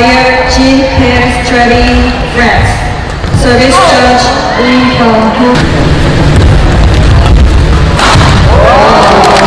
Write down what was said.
Lawyer Jean-Pierre Strelli, France. Service Judge Lee Hong Ho.